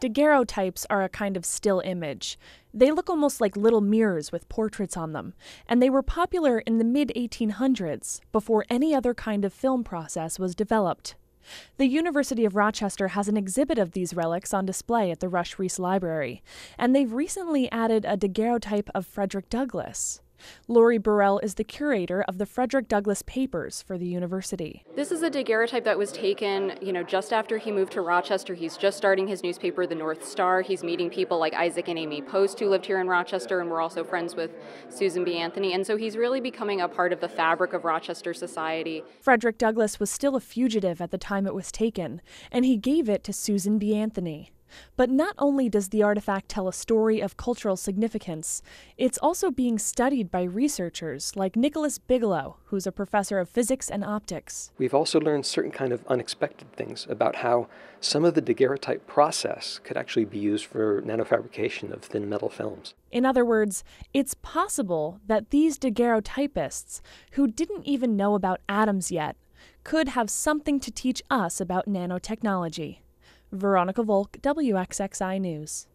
Daguerreotypes are a kind of still image. They look almost like little mirrors with portraits on them, and they were popular in the mid 1800s, before any other kind of film process was developed. The University of Rochester has an exhibit of these relics on display at the Rush Rhees Library, and they've recently added a daguerreotype of Frederick Douglass. Lori Birrell is the curator of the Frederick Douglass Papers for the university. This is a daguerreotype that was taken, you know, just after he moved to Rochester. He's just starting his newspaper, The North Star. He's meeting people like Isaac and Amy Post, who lived here in Rochester and were also friends with Susan B. Anthony. And so he's really becoming a part of the fabric of Rochester society. Frederick Douglass was still a fugitive at the time it was taken, and he gave it to Susan B. Anthony. But not only does the artifact tell a story of cultural significance, it's also being studied by researchers like Nicholas Bigelow, who's a professor of physics and optics. We've also learned certain kind of unexpected things about how some of the daguerreotype process could actually be used for nanofabrication of thin metal films. In other words, it's possible that these daguerreotypists, who didn't even know about atoms yet, could have something to teach us about nanotechnology. Veronica Volk, WXXI News.